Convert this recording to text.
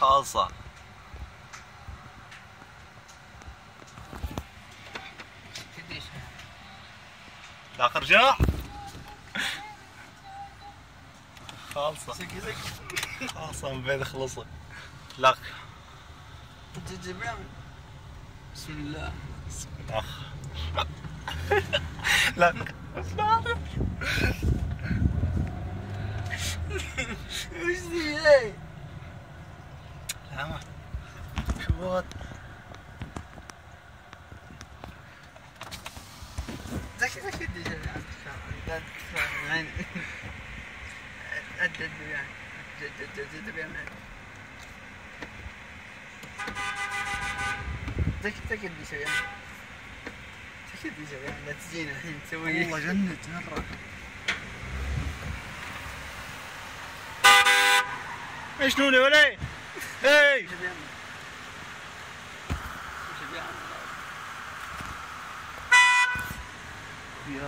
خالصة قديش لا ارجع خالصة خالصة من بين خلصت لك بسم الله. أخ. لك وش ذي إيه لا ما شو زكي زكي قديش يعني تفهم يعني أدد يعني جد جد بيعمل زكي زكي قديش يعني. يعني لا تجينا الحين تسوي. والله جنت مرة إيش نوني ولا 哎。是这样的是这样的哎呀